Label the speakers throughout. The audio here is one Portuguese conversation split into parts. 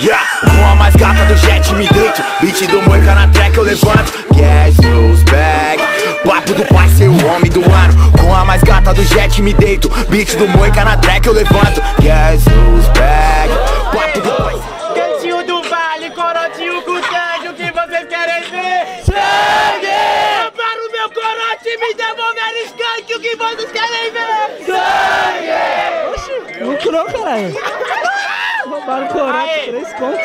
Speaker 1: Yeah, com a mais gata do jet me deito Beat do moica na track eu levanto Gas goes back Papo do pai ser o homem do ano Com a mais gata do jet me deito Beat do moica na track eu levanto Gas goes back Papo do pai
Speaker 2: Cantinho do vale, corotinho com sangue, o que vocês querem ver? Sangue! Para o meu corote, me devolver skunk, o que vocês querem ver? Sangue!
Speaker 3: Lucrou, caralho. O corote,
Speaker 2: Aê.
Speaker 3: três contos.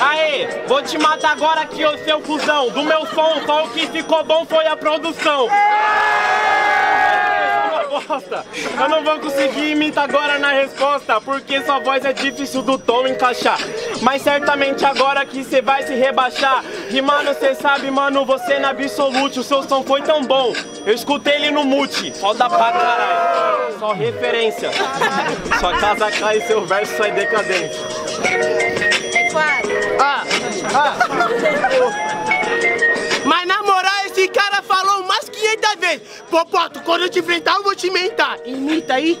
Speaker 2: Aê, vou te matar agora aqui, ô seu cuzão. Do meu som, só o que ficou bom foi a produção. Uma bosta. Eu não vou conseguir imitar agora na resposta, porque sua voz é difícil do tom encaixar. Mas certamente agora que cê vai se rebaixar. E mano, cê sabe, mano, você na absolute, o seu som foi tão bom. Eu escutei ele no mute, foda pra caralho. Só referência. Sua casa cai e seu verso sai decadente.
Speaker 4: É quase.
Speaker 2: Ah, ah. Popoto, quando eu te enfrentar, eu vou te mentar. Imita aí.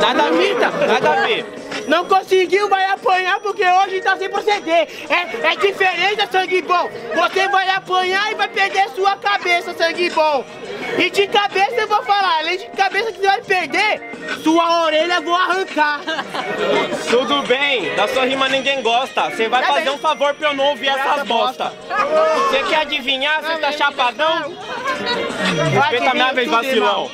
Speaker 2: Nada imita, nada a ver. Não conseguiu, vai apanhar porque hoje tá sem proceder. É, é diferente, sangue bom. Você vai apanhar e vai perder sua cabeça, sangue bom. E de cabeça eu vou falar, além de cabeça que você vai perder, sua orelha eu vou arrancar. Tudo bem, da sua rima ninguém gosta. Você vai
Speaker 4: Tá
Speaker 2: fazer
Speaker 4: bem.
Speaker 2: um favor pra eu não ouvir essas bosta. Você quer adivinhar? Você tá chapadão? Respeita a minha vez, vacilão.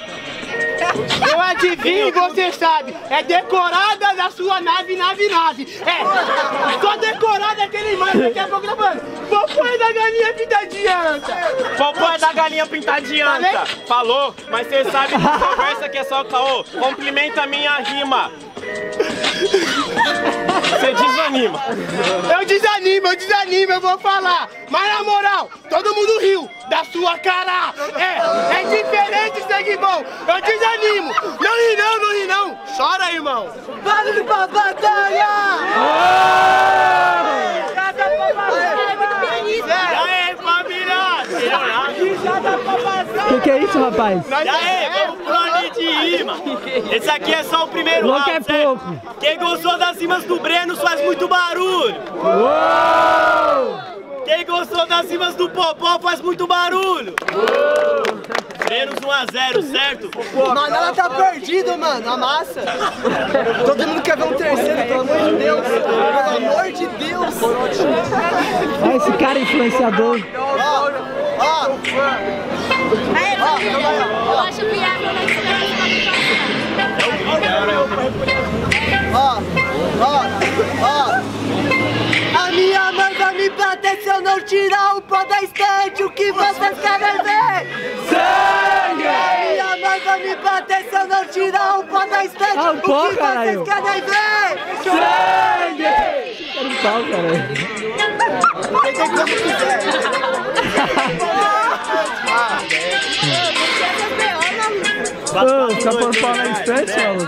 Speaker 2: Eu adivinho e você sabe. É decorada da sua nave, nave, nave. É, só decorada aquele mais daqui a pouco tá falando. Popô é da galinha pintadinha, anta. Popô é da galinha pintadinha, anta. Falou, mas você sabe que conversa que é só caô. Complimenta a minha rima. Desanima. Eu desanimo, eu desanimo, eu vou falar. Mas na moral, todo mundo riu da sua cara. É, é diferente, sangue bom. Eu desanimo. Não ri não, não ri não. Chora, irmão. Vale pra batalha! Aê, família!
Speaker 3: O que, que é isso, rapaz?
Speaker 2: E aí, vamos pro ali de rima. Esse aqui é só o primeiro
Speaker 3: Louco
Speaker 2: round,
Speaker 3: é
Speaker 2: certo?
Speaker 3: pouco.
Speaker 2: Quem gostou das rimas do Breno faz muito barulho. Quem gostou das rimas do Popó faz muito barulho. Brenos 1 a 0, certo?
Speaker 5: Mano, ela tá perdido, mano, a massa. Todo mundo quer ver um terceiro, pelo amor de Deus. Pelo amor de Deus.
Speaker 3: Olha esse cara influenciador.
Speaker 5: Ó, ó,
Speaker 4: eu acho viável na esperança
Speaker 5: ó, ó, ó. A minha mãe vai me bater se eu não tirar o pó da estante. O que vocês querem ver? Sangue! A minha mãe vai me bater se eu não tirar o pó da estante.
Speaker 3: Ah, o
Speaker 5: que
Speaker 3: caralho.
Speaker 5: vocês querem ver?
Speaker 3: Quero um pau, cara.
Speaker 5: Tem como quiser.
Speaker 3: Ô, fica por estante, maluco.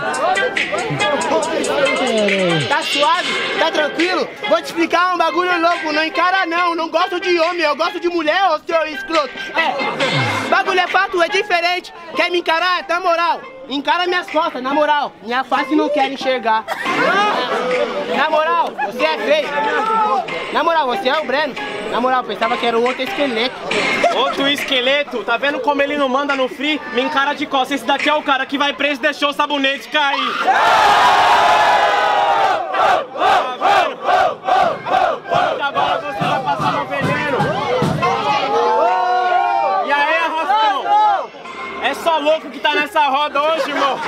Speaker 2: Tá suave? Tá tranquilo? Vou te explicar um bagulho louco. Não encara não. Não gosto de homem, eu gosto de mulher, ô seu escroto. É. Bagulho é fato, é diferente. Quer me encarar? Na moral. Encara minhas costas, na moral. Minha face não quer enxergar. Na moral, você é feio. Na moral, você é o Breno. Na moral, pensava que era o outro esqueleto. Outro esqueleto? Tá vendo como ele não manda no free? Me encara de costas. Esse daqui é o cara que vai preso e deixou o sabonete cair. Agora você vai passar no veneno. E aí, arrastão? É só louco que tá nessa roda hoje, irmão.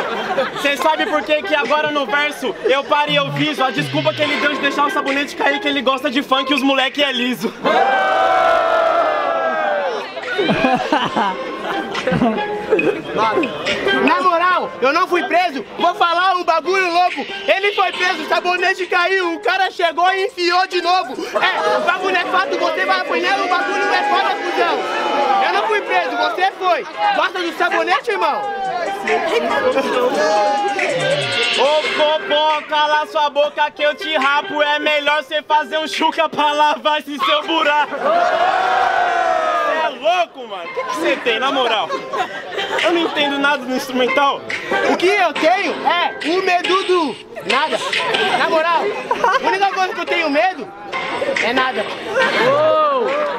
Speaker 2: Você sabe por que que agora no verso eu paro e eu viso? A desculpa que ele deu de deixar o sabonete cair que ele gosta de funk e os moleque é liso. Eu não fui preso, vou falar um bagulho louco. Ele foi preso, o sabonete caiu, o cara chegou e enfiou de novo. É, o bagulho é fato, você vai apanhar, o bagulho é foda, fusão. Eu não fui preso, você foi. Gosta do sabonete, irmão? Ô Popó, cala sua boca que eu te rapo. É melhor você fazer um chuca pra lavar esse seu buraco. Louco, mano. O que que você tem, na moral? Eu não entendo nada do instrumental. O que eu tenho é o medo do nada. Na moral, a única coisa coisa que eu tenho medo é nada.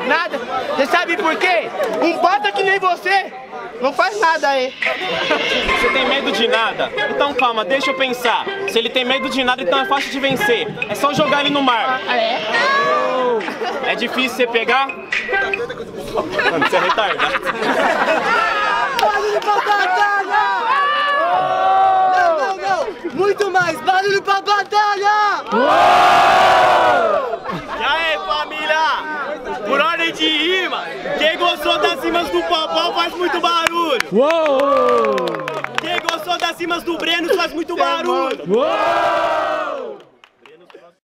Speaker 2: Nada. Você sabe por quê? Um bota que nem você não faz nada aí.
Speaker 6: Você tem medo de nada? Então calma, deixa eu pensar. Se ele tem medo de nada, então é fácil de vencer. É só jogar ele no mar.
Speaker 2: Ah, é?
Speaker 6: É difícil você pegar? Mano, você é retardado.
Speaker 5: Barulho pra batalha! Não, não, não! Muito mais! Barulho pra batalha!
Speaker 6: E aí, família? Por ordem de rima, quem gostou das rimas do Popó faz muito barulho.
Speaker 3: Uou!
Speaker 6: Das rimas do Breno faz muito barulho.
Speaker 3: Uou!